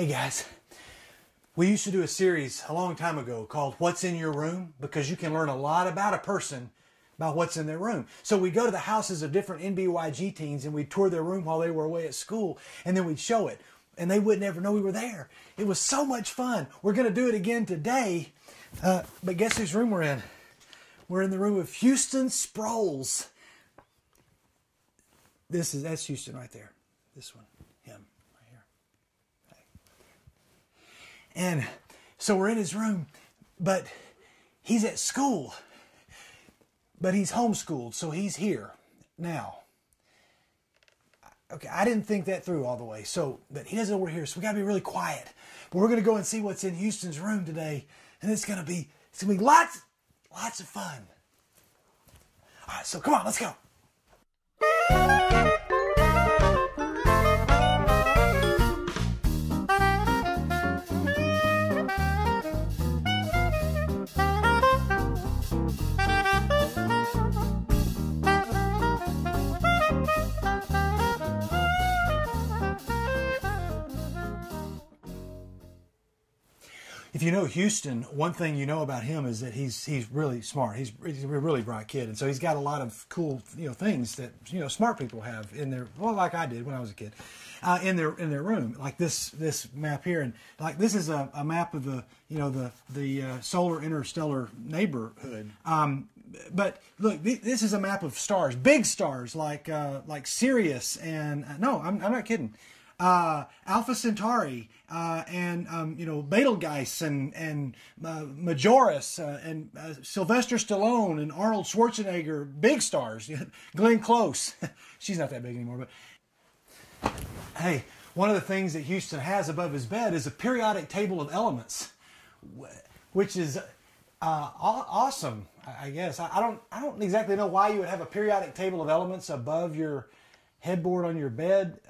Hey guys, we used to do a series a long time ago called What's in Your Room because you can learn a lot about a person by what's in their room. So we'd go to the houses of different NBYG teens and we'd tour their room while they were away at school and then we'd show it and they would never know we were there. It was so much fun. We're going to do it again today. Uh, but guess whose room we're in? We're in the room of Houston Sproles. This is that's Houston right there. This one, him right here. And so we're in his room, but he's at school. But he's homeschooled, so he's here now. Okay, I didn't think that through all the way. So, but he doesn't know we're here, so we gotta be really quiet. But we're gonna go and see what's in Houston's room today, and it's gonna be it's gonna be lots lots of fun. All right, so come on, let's go. If you know Houston, one thing you know about him is that he's he's really smart. He's, he's a really bright kid, and so he's got a lot of cool you know things that you know smart people have in their well, like I did when I was a kid, uh, in their in their room. Like this this map here, and like this is a, a map of the you know the the uh, solar interstellar neighborhood. Um, but look, this is a map of stars, big stars like uh, like Sirius, and uh, no, I'm I'm not kidding uh, Alpha Centauri, uh, and um, you know Betelgeuse and and uh, Majoris uh, and uh, Sylvester Stallone and Arnold Schwarzenegger, big stars. Glenn Close, she's not that big anymore, but hey, one of the things that Houston has above his bed is a periodic table of elements, which is uh, awesome. I guess I don't I don't exactly know why you would have a periodic table of elements above your headboard on your bed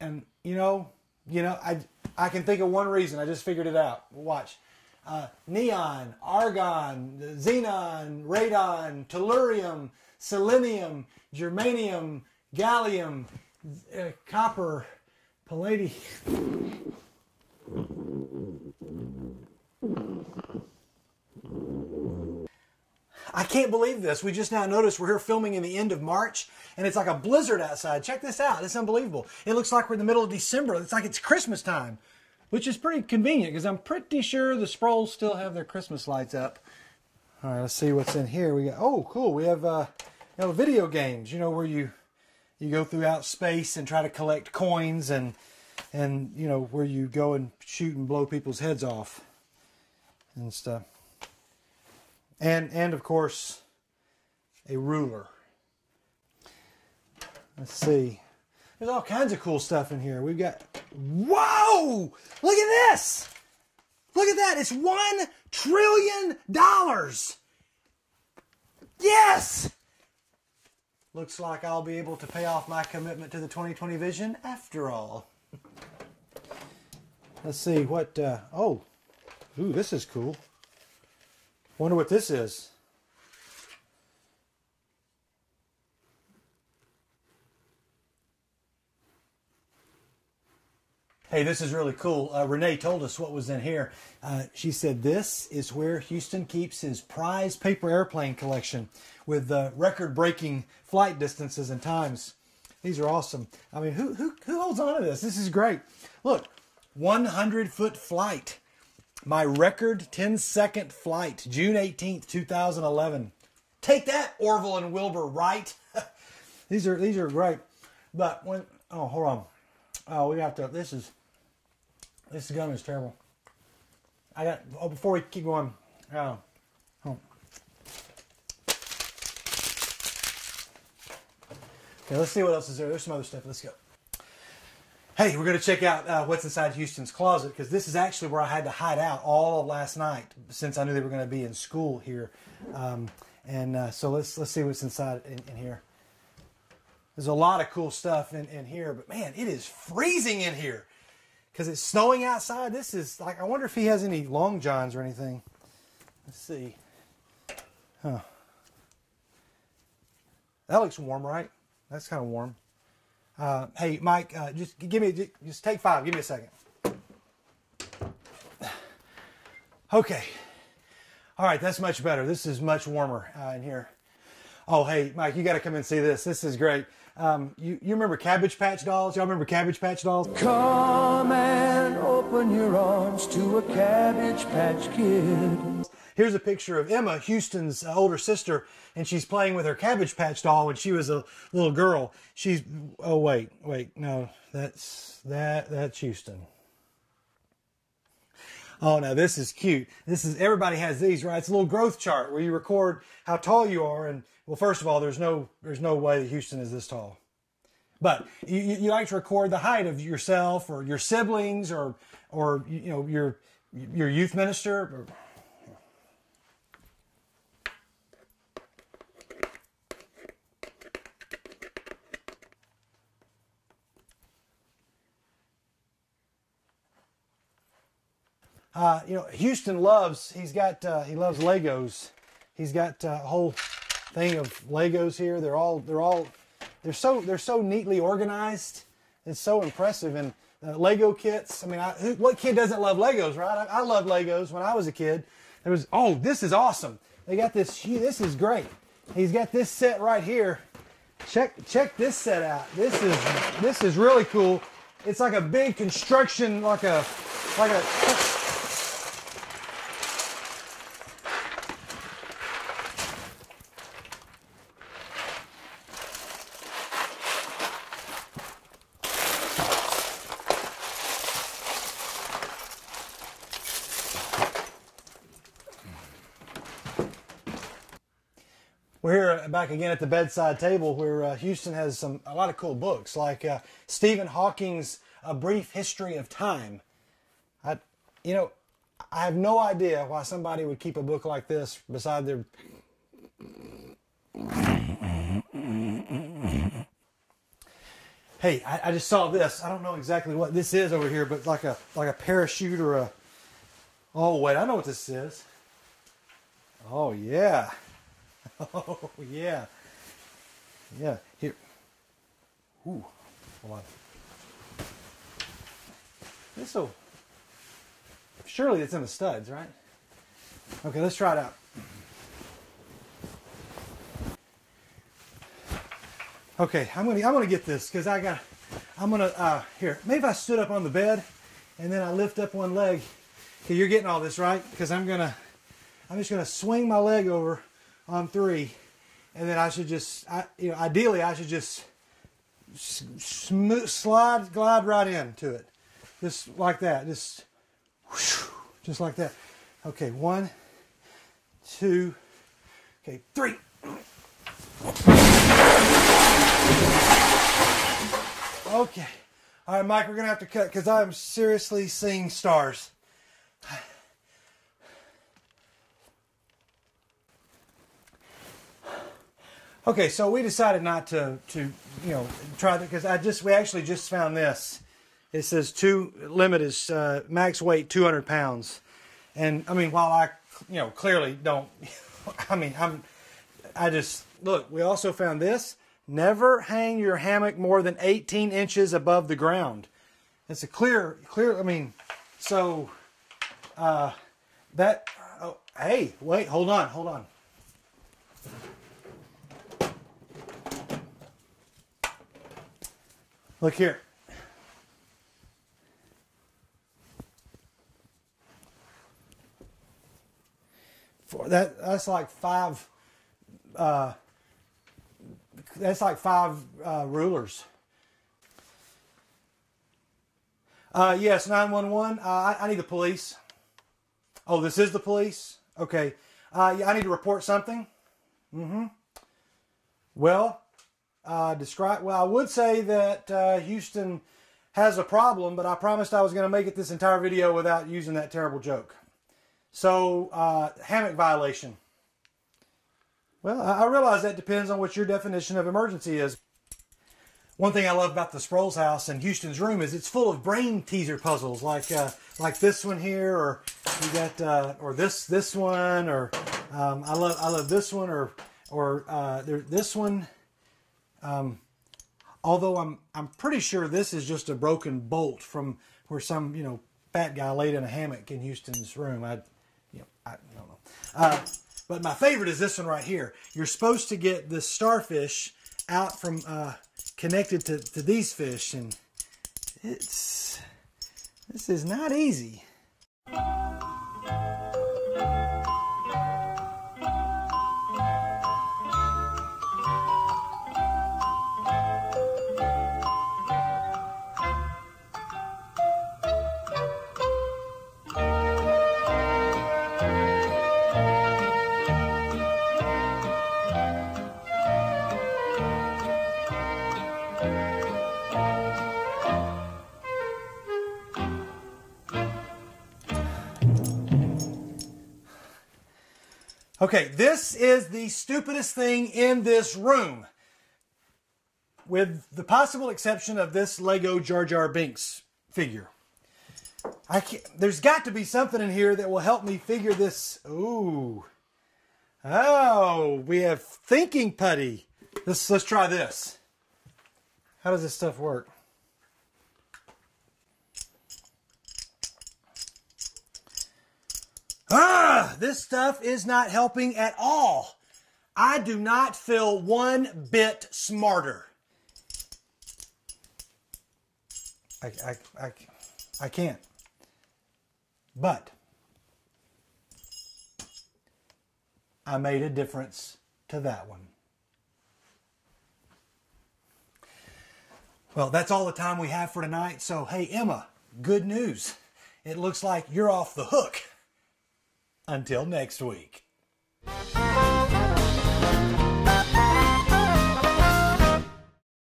and you know, you know, I I can think of one reason. I just figured it out. Watch. Uh, neon, argon, xenon, radon, tellurium, selenium, germanium, gallium, uh, copper, palladium. I can't believe this. We just now noticed we're here filming in the end of March and it's like a blizzard outside. Check this out. It's unbelievable. It looks like we're in the middle of December. It's like it's Christmas time, which is pretty convenient because I'm pretty sure the Sproles still have their Christmas lights up. All right, let's see what's in here. We got, oh, cool. We have, uh, you know, video games, you know, where you, you go throughout space and try to collect coins and, and, you know, where you go and shoot and blow people's heads off and stuff and and of course a ruler. Let's see. There's all kinds of cool stuff in here. We've got whoa! Look at this. Look at that. It's one trillion dollars. Yes. Looks like I'll be able to pay off my commitment to the 2020 vision after all. Let's see what. Uh, oh, ooh, this is cool. Wonder what this is. Hey, this is really cool. Uh, Renee told us what was in here. Uh, she said this is where Houston keeps his prize paper airplane collection with uh, record-breaking flight distances and times. These are awesome. I mean, who, who, who holds on to this? This is great. Look, 100-foot flight. My record 10 second flight, June 18th, 2011. Take that, Orville and Wilbur Wright. these are these are great. But when oh hold on. Oh we have to this is this gum is terrible. I got oh before we keep going, oh, oh. Okay, let's see what else is there. There's some other stuff. Let's go. Hey, we're going to check out uh, what's inside Houston's closet because this is actually where I had to hide out all of last night since I knew they were going to be in school here. Um, and uh, so let's let's see what's inside in, in, here. There's a lot of cool stuff in, in here, but man, it is freezing in here because it's snowing outside. This is like I wonder if he has any long johns or anything. Let's see. Huh. That looks warm, right? That's kind of warm. Uh, hey, Mike, uh, just give me, just take five. Give me a second. Okay. All right, that's much better. This is much warmer uh, in here. Oh, hey, Mike, you got to come and see this. This is great. Um, you, you remember Cabbage Patch Dolls? Y'all remember Cabbage Patch Dolls? Come and open your arms to a Cabbage Patch Kid. Here's a picture of Emma, Houston's uh, older sister, and she's playing with her Cabbage Patch doll when she was a little girl. She's oh wait, wait, no, that's that that's Houston. Oh now this is cute. This is everybody has these, right? It's a little growth chart where you record how tall you are, and well, first of all, there's no there's no way that Houston is this tall. But you, you like to record the height of yourself or your siblings or or you know your your youth minister. Uh, you know, Houston loves. He's got. Uh, he loves Legos. He's got uh, a whole thing of Legos here. They're all. They're all. They're so. They're so neatly organized. It's so impressive. And uh, Lego kits. I mean, I, who, what kid doesn't love Legos, right? I, I loved Legos when I was a kid. There was. Oh, this is awesome. They got this. This is great. He's got this set right here. Check check this set out. This is this is really cool. It's like a big construction, like a like a We're here back again at the bedside table where uh, Houston has some a lot of cool books like uh, Stephen Hawking's A Brief History of Time. I, you know, I have no idea why somebody would keep a book like this beside their. Hey, I, I just saw this. I don't know exactly what this is over here, but like a like a parachute or a. Oh wait, I know what this is. Oh yeah. Oh yeah, yeah. Here. Ooh, hold on. This will. Surely it's in the studs, right? Okay, let's try it out. Okay, I'm gonna I'm gonna get this because I got. I'm gonna uh, here. Maybe if I stood up on the bed, and then I lift up one leg. Okay, you're getting all this right because I'm gonna. I'm just gonna swing my leg over on three, and then I should just, I, you know, ideally I should just smooth, slide, glide right into it, just like that, just, whoosh, just like that. Okay, one, two, okay, three. Okay. All right, Mike, we're going to have to cut because I'm seriously seeing stars. Okay, so we decided not to to you know try that because I just we actually just found this. It says two limit is uh, max weight 200 pounds, and I mean while I you know clearly don't, I mean I'm I just look. We also found this. Never hang your hammock more than 18 inches above the ground. It's a clear clear. I mean, so uh, that. Oh, hey, wait, hold on, hold on. Look here. That that's like five uh, that's like five uh, rulers. Uh, yes, 911. Uh, I, I, need the police. Oh, this is the police? Okay. Uh, yeah, I need to report something. Mm-hmm. Well, uh, describe. Well, I would say that uh, Houston has a problem, but I promised I was going to make it this entire video without using that terrible joke. So, uh, hammock violation. Well, I realize that depends on what your definition of emergency is. One thing I love about the Sproles house and Houston's room is it's full of brain teaser puzzles, like uh, like this one here, or you got uh, or this this one, or um, I love I love this one, or or uh, there, this one. Um, although I'm I'm pretty sure this is just a broken bolt from where some you know fat guy laid in a hammock in Houston's room. I you know, I don't know. Uh, but my favorite is this one right here. You're supposed to get the starfish out from uh, connected to, to these fish, and it's this is not easy. Okay, this is the stupidest thing in this room. With the possible exception of this Lego Jar Jar Binks figure. I can't, there's got to be something in here that will help me figure this. Ooh. Oh, we have thinking putty. Let's let's try this. How does this stuff work? This stuff is not helping at all. I do not feel one bit smarter. I, I, I, I can't. But I made a difference to that one. Well, that's all the time we have for tonight. So, hey, Emma, good news. It looks like you're off the hook. Until next week.